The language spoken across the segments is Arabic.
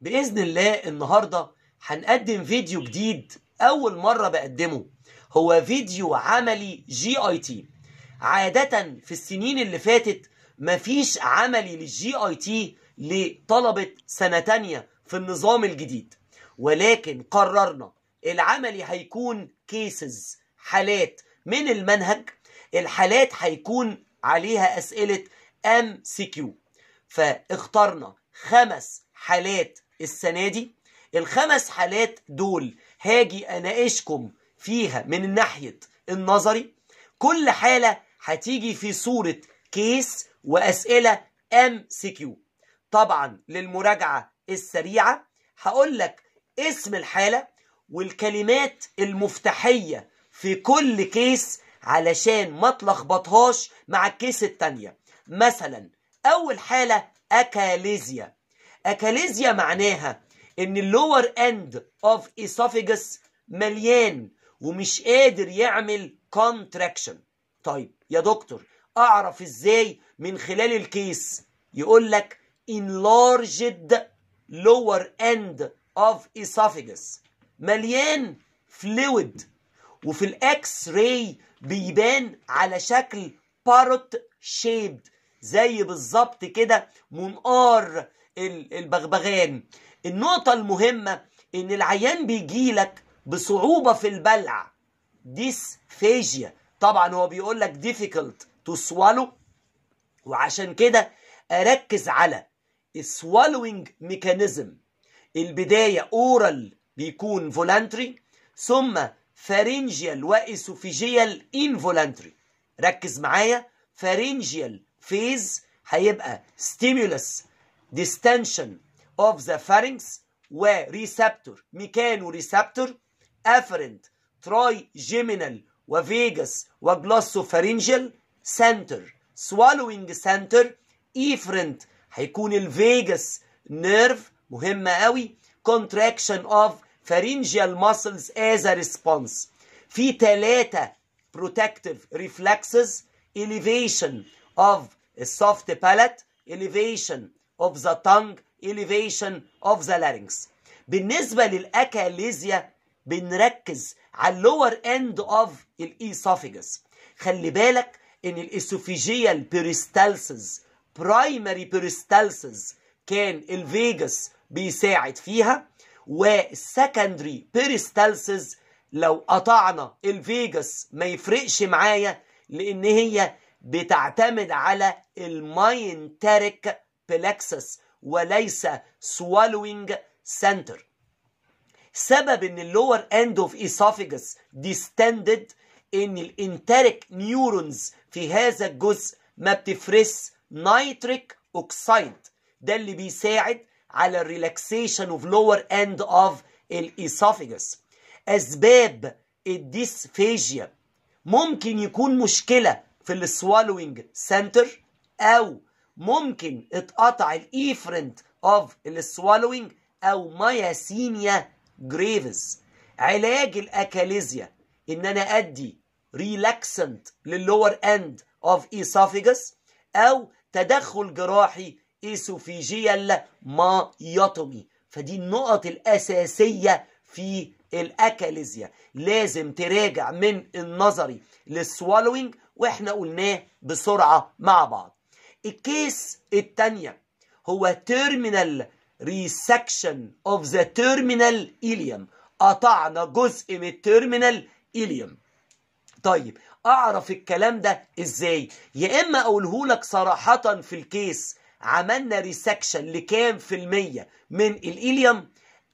بإذن الله النهاردة هنقدم فيديو جديد أول مرة بقدمه. هو فيديو عملي GIT عادة في السنين اللي فاتت مفيش عملي لل GIT لطلبة سنة تانية في النظام الجديد. ولكن قررنا العملي هيكون cases حالات من المنهج. الحالات هيكون عليها أسئلة MCQ فاخترنا خمس حالات السنة دي. الخمس حالات دول هاجي أناقشكم فيها من ناحية النظري. كل حالة هتيجي في صورة case وأسئلة MCQ طبعا للمراجعة السريعة هقول لك اسم الحالة والكلمات المفتاحية في كل case علشان ما تلخبطهاش مع ال case التانية. مثلا أول حالة achalasia. achalasia معناها إن ال lower end of esophagus مليان ومش قادر يعمل contraction طيب يا دكتور أعرف إزاي من خلال ال case؟ يقول لك enlarged lower end of esophagus. مليان fluid وفي ال X-ray بيبان على شكل parrot shaped زي بالظبط كده منقار البغبغان. النقطة المهمة إن العيان بيجيلك بصعوبة في البلع. dysphagia طبعا هو بيقول لك difficult to swallow. وعشان كده أركز على swallowing mechanism. البداية oral بيكون voluntary ثم pharyngeal واسوفيجيال involuntary. ركز معايا. pharyngeal phase هيبقى stimulus. distension of the pharynx وريسبتور ميكانو ريسبتور afferent trigeminal وفيجاس وجلوسوفارينجيال سنتر swallowing center efferent هيكون الفيجاس نيرف مهمة قوي contraction of pharyngeal muscles as a response في ثلاثة protective reflexes elevation of the soft palate elevation of the tongue elevation of the larynx. بالنسبة للأكاليزيا بنركز على اللور اند اوف الاسوفيجس خلي بالك إن الاسوفيجيال بيريستالسز primary peristalsis كان ال vagus بيساعد فيها وال secondary peristalsis لو قطعنا ال vagus ما يفرقش معايا لأن هي بتعتمد على ال myenteric plexus وليس swallowing center. سبب إن ال lower end of esophagus distended إن ال enteric neurons في هذا الجزء ما بتفرز nitric oxide ده اللي بيساعد على ال relaxation of lower end of ال esophagus أسباب ال dysphagia ممكن يكون مشكلة في ال swallowing center أو ممكن اتقطع ال afferent of ال swallowing أو myasthenia gravis علاج ال achalasia إن أنا أدي relaxant لل lower end of esophagus أو تدخل جراحي esophageal myotomy فدي النقط الأساسية في ال achalasia. لازم تراجع من النظري لل swallowing وإحنا قلناه بسرعة مع بعض. ال case الثانية هو terminal resection of the terminal ileum قطعنا جزء من ال terminal ileum طيب أعرف الكلام ده إزاي؟ يا إما أقوله لك صراحة في ال case عملنا resection لكام في المية من ال ileum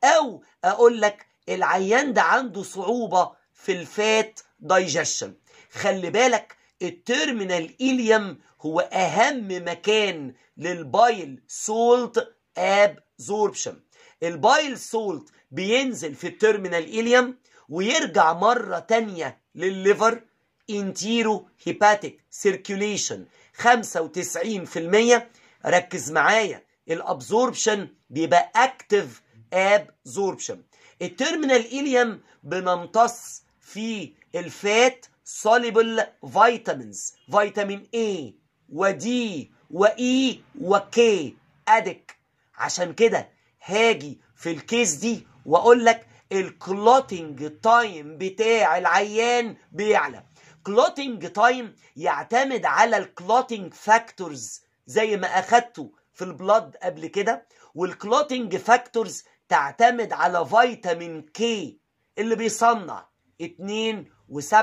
أو أقول لك العيان ده عنده صعوبة في ال fat digestion خلي بالك ال terminal ileum هو أهم مكان لل bile salt absorption ال bile salt بينزل في ال terminal ileum ويرجع مرة تانية للل liver enterohepatic circulation. 95% ركز معايا ال absorption بيبقى active absorption ال terminal ileum بنمتص في ال fat soluble vitamins فيتامين A. و D و E و K. ADEK. عشان كده هاجي في ال case دي واقول لك ال clotting time بتاع العيان بيعلى. clotting time يعتمد على ال clotting factors زي ما أخدته في ال blood قبل كده وال clotting factors تعتمد على فيتامين K اللي بيصنع 2 و7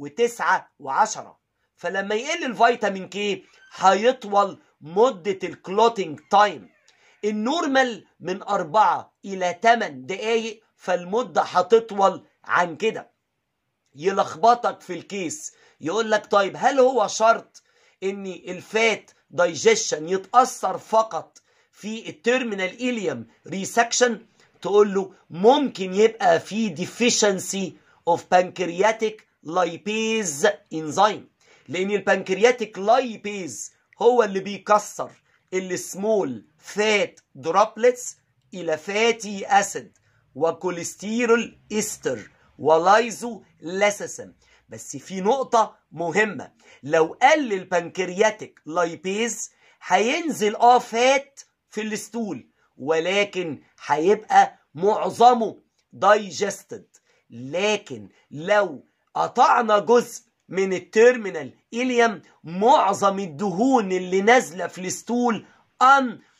و9 و10 فلما يقل الفيتامين K هيطول مدة ال clotting time ال normal من 4 إلى 8 دقايق فالمدة هتطول عن كده. يلخبطك في ال case. يقول لك طيب هل هو شرط إن ال fat digestion يتأثر فقط في ال terminal ileum resection تقول له ممكن يبقى في deficiency of pancreatic lipase enzyme. لأن ال pancreatic lipase هو اللي بيكسر ال small fat droplets إلى fatty acid و cholesterol ester و lysolecithin بس في نقطة مهمة لو قل ال pancreatic lipase هينزل آه fat في ال stool ولكن هيبقى معظمه digested لكن لو قطعنا جزء من ال terminal ileum معظم الدهون اللي نازلة في ال stool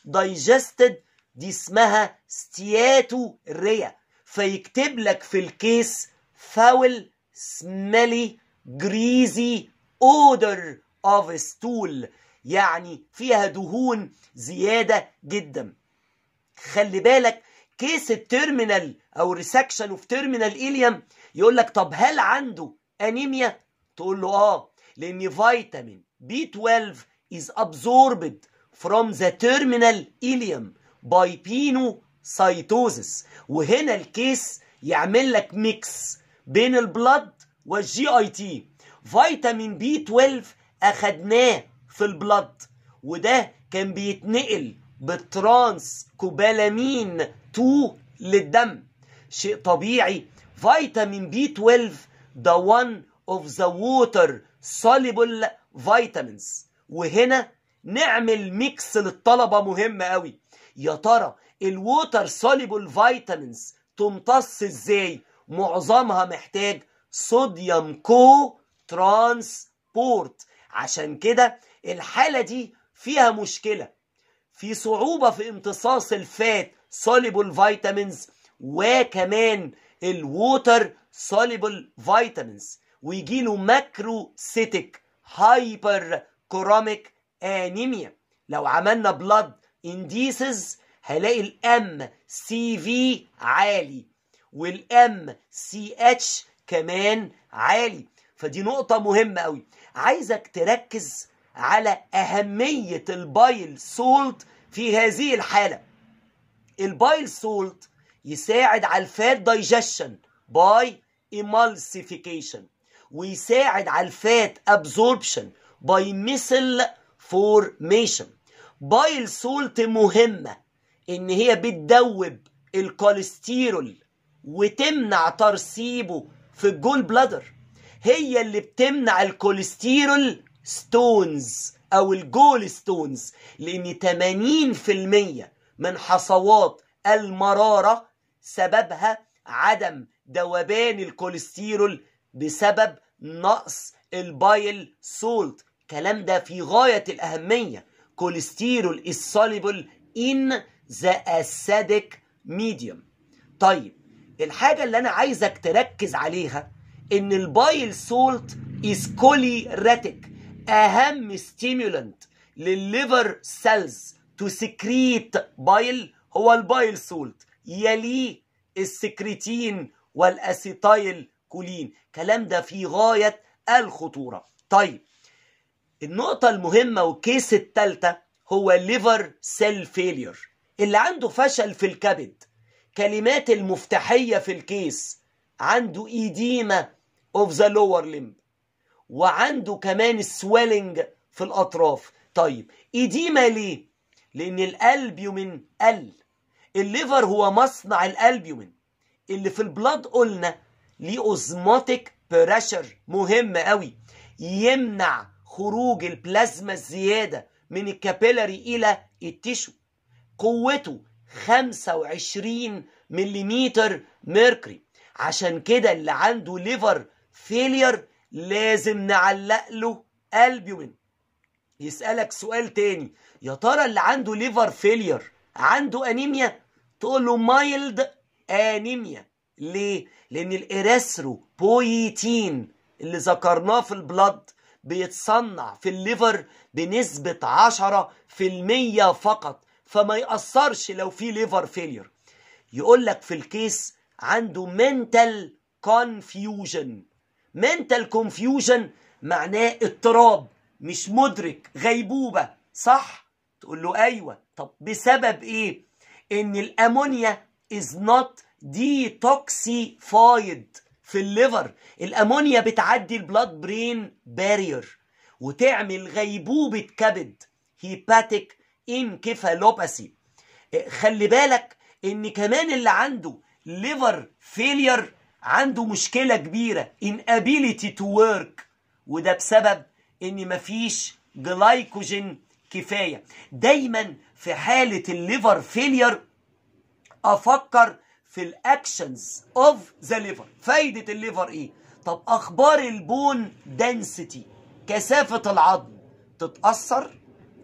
digested دي اسمها steatorrhea فيكتب لك في ال case foul smelly greasy odor of stool يعني فيها دهون زيادة جدا. خلي بالك case ال terminal أو resection of terminal ileum يقول لك طب هل عنده انيميا تقول له آه لأن فيتامين B 12 is absorbed from the terminal ileum by pinocytosis وهنا ال case يعمل لك mix بين ال blood وال GIT فيتامين B 12 أخدناه في ال blood وده كان بيتنقل بال transcobalamin 2 للدم. شيء طبيعي. فيتامين B 12 ده one of the water soluble vitamins. وهنا نعمل mix للطلبة مهمة قوي. يا ترى ال water soluble vitamins تمتص إزاي؟ معظمها محتاج sodium co-transport عشان كده الحالة دي فيها مشكلة. في صعوبة في امتصاص ال fat soluble vitamins وكمان ال water soluble vitamins. ويجي له macrocytic hyperchromic anemia. لو عملنا blood indices هلاقي ال MCV عالي وال MCH كمان عالي. فدي نقطة مهمة قوي عايزك تركز على أهمية ال bile salt في هذه الحالة. ال bile salt يساعد على ال fat digestion by emulsification ويساعد على ال fat absorption by micelle formation bile salt مهمة إن هي بتدوب الكوليسترول وتمنع ترسيبه في ال gall bladder هي اللي بتمنع ال cholesterol stones أو ال gall stones لأن 80% من حصوات المرارة سببها عدم ذوبان الكوليسترول بسبب نقص ال bile salt الكلام ده في غاية الأهمية. cholesterol is soluble in the acidic medium. طيب الحاجة اللي أنا عايزك تركز عليها إن ال bile salt is choleretic أهم stimulant لل liver cells to secrete bile هو ال bile salt يليه ال secretin وال acetylcholine كلام ده في غاية الخطورة. طيب النقطة المهمة وال case التالتة هو liver cell failure اللي عنده فشل في الكبد كلمات المفتاحية في ال case عنده edema of the lower limb وعنده كمان swelling في الأطراف. طيب edema ليه؟ لأن الألبيومين قل ال liver هو مصنع الألبيومين. اللي في ال blood قلنا ليه osmotic pressure مهم قوي يمنع خروج البلازما الزيادة من ال capillary إلى ال tissue. قوته 25 ملم ميركوري عشان كده اللي عنده liver failure لازم نعلق له البيومين يسألك سؤال تاني يا ترى اللي عنده liver failure عنده انيميا تقول له mild anemia ليه؟ لأن الاريثرو بويتين اللي ذكرناه في ال blood بيتصنع في ال liver بنسبة 10% فقط فما يأثرش لو في liver failure يقول لك في ال case عنده mental confusion. Mental confusion معناه اضطراب مش مدرك غيبوبة صح؟ تقول له أيوه. طب بسبب إيه؟ إن الأمونيا is not detoxified في ال liver. الأمونيا بتعدي ال blood brain barrier وتعمل غيبوبة كبد hepatic encephalopathy خلي بالك إن كمان اللي عنده liver failure عنده مشكلة كبيرة inability to work. وده بسبب إن مفيش جلايكوجين كفاية. دايما في حالة ال liver failure أفكر في ال actions of the liver فايدة ال liver إيه؟ طب أخبار ال bone density كثافة العظم تتأثر؟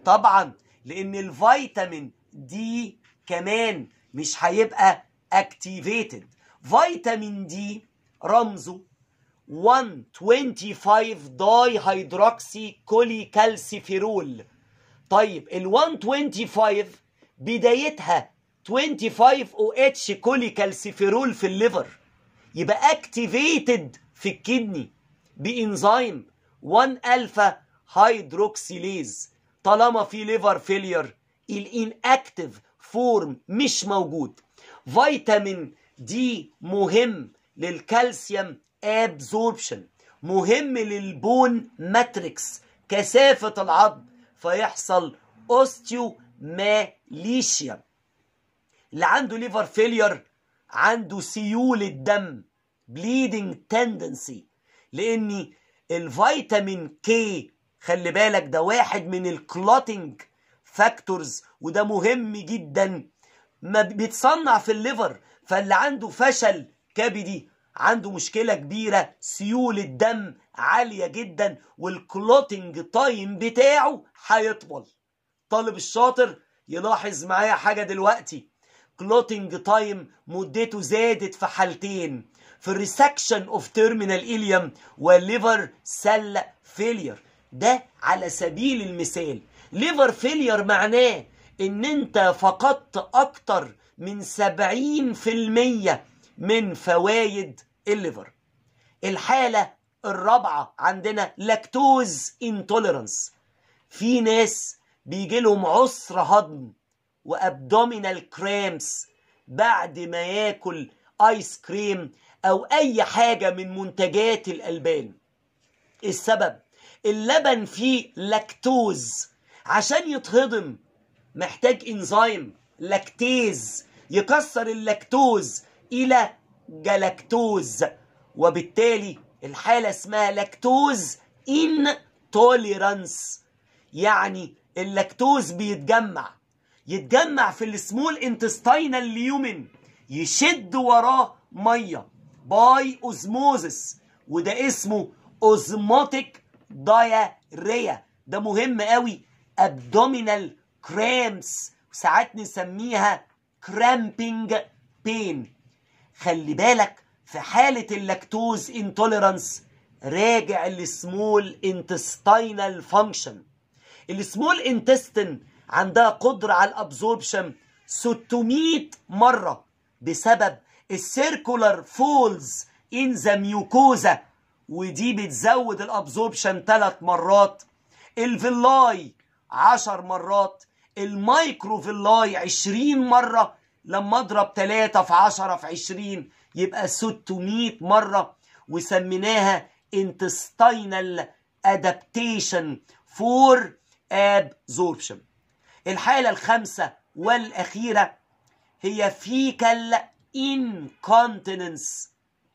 طبعا لأن الفيتامين دي كمان مش هيبقى activated فيتامين دي رمزه 125 dihydroxycholecalciferol طيب ال 125 بدايتها 25 OH cholecalciferol في ال liver يبقى activated في ال kidney بإنزيم 1 alpha hydroxylase طالما في liver failure ال active form مش موجود. فيتامين دي مهم للكالسيوم absorption مهم لل bone matrix كثافة العظم فيحصل osteomalacia اللي عنده liver failure عنده سيولة دم bleeding tendency لأن الفيتامين كي خلي بالك ده واحد من ال clotting factors وده مهم جدا. ما بيتصنع في ال liver فاللي عنده فشل كبدي عنده مشكلة كبيرة سيولة دم عالية جدا وال clotting time بتاعه هيطول. طالب الشاطر يلاحظ معايا حاجة دلوقتي. clotting time مدته زادت في حالتين. في ال resection of terminal ileum وال liver cell failure ده على سبيل المثال. liver failure معناه إن أنت فقدت أكتر من 70% من فوائد ال liver. الحالة الرابعة عندنا lactose intolerance في ناس بيجي لهم عسر هضم. و abdominal cramps بعد ما ياكل آيس كريم أو أي حاجة من منتجات الألبان. السبب؟ اللبن فيه لاكتوز. عشان يتهضم محتاج إنزيم lactase. يكسر اللاكتوز إلى جلاكتوز وبالتالي الحالة اسمها lactose intolerance يعني اللاكتوز بيتجمع. يتجمع في ال small intestinal lumen يشد وراه مية. by osmosis وده اسمه osmotic diarrhea ده مهم قوي. abdominal cramps ساعات نسميها cramping pain خلي بالك في حالة ال lactose intolerance راجع ال small intestinal function ال small intestine عندها قدرة على ال absorption 600 مرة بسبب ال circular folds in the mucosa ودي بتزود ال absorption ثلاث مرات. ال villi 10 مرات. ال microvilli 20 مرة. لما اضرب 3 في 10 في 20 يبقى 600 مرة. وسميناها intestinal adaptation for absorption. الحالة الخامسة والأخيرة هي fecal incontinence.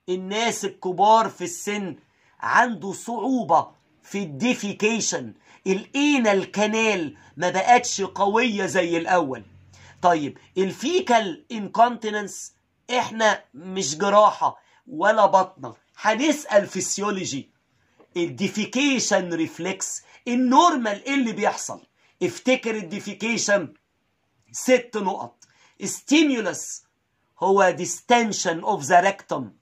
الناس الكبار في السن عنده صعوبة في ال defecation ال anal canal ما بقتش قوية زي الأول. طيب ال fecal incontinence إحنا مش جراحة ولا بطنة. هنسأل physiology ال defecation reflex ال normal إيه اللي بيحصل؟ افتكر ال defecation. ست نقط. stimulus هو distension of the rectum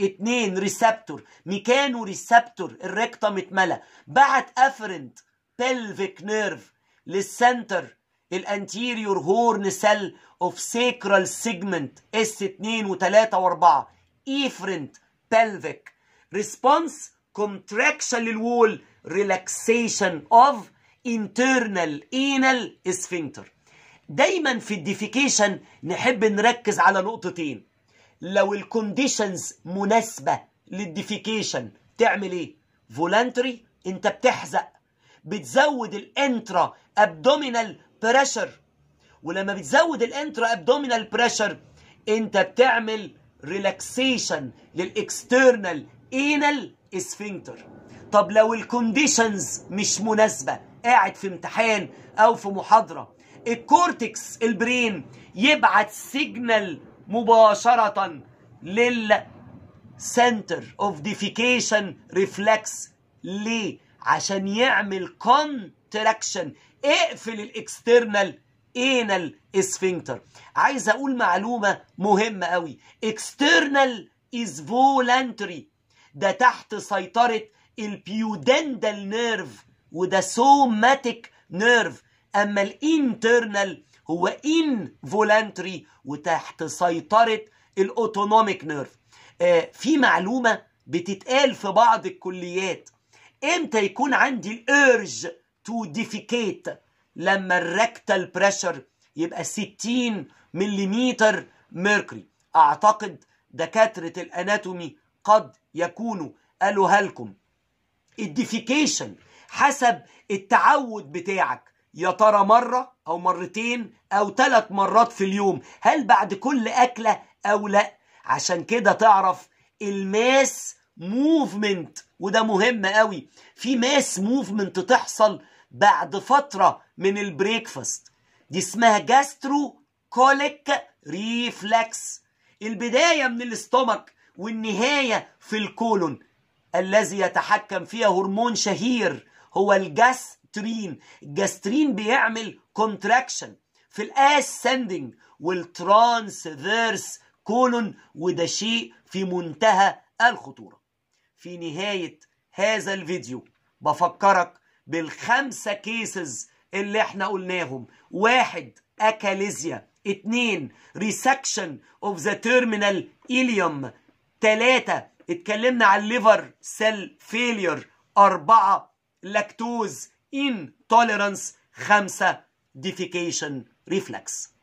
اتنين receptor mechanoreceptor ال rectum اتملى. بعت afferent pelvic nerve لل center ال anterior horn cell of sacral segment S 2 و3 و4 efferent pelvic response contraction لل wall relaxation of internal anal sphincter. دايما في ال defecation نحب نركز على نقطتين. لو ال conditions مناسبة لل defecation تعمل إيه؟ voluntary أنت بتحزق. بتزود ال intra abdominal pressure ولما بتزود ال intra abdominal pressure أنت بتعمل relaxation لل external anal sphincter طب لو ال conditions مش مناسبة قاعد في امتحان أو في محاضرة. ال cortex ال brain يبعت signal مباشرة لل center of defecation reflex ليه؟ عشان يعمل contraction اقفل ال external anal sphincter عايز أقول معلومة مهمة قوي external is voluntary ده تحت سيطرة ال pudendal nerve وده somatic nerve أما ال internal هو involuntary وتحت سيطرة ال autonomic nerve. آه في معلومة بتتقال في بعض الكليات. إمتى يكون عندي ال urge to defecate لما ال rectal pressure يبقى 60 ملم mercury أعتقد دكاترة ال anatomy قد يكونوا قالوها لكم ال defecation حسب التعود بتاعك. يا ترى مرة أو مرتين أو ثلاث مرات في اليوم هل بعد كل أكلة أو لأ؟ عشان كده تعرف ال mass movement وده مهم قوي. في mass movement تحصل بعد فترة من ال breakfast دي اسمها gastrocolic reflex البداية من ال stomach والنهاية في ال colon. الذي يتحكم فيها هرمون شهير هو الجاسترين. الجاسترين بيعمل contraction في ال ascending وال transverse colon وده شيء في منتهى الخطورة. في نهاية هذا الفيديو بفكرك بالخمسة cases اللي إحنا قلناهم. واحد achalasia. اتنين resection of the terminal ileum تلاتة اتكلمنا عن ال liver cell failure أربعة lactose intolerance خمسة defecation reflex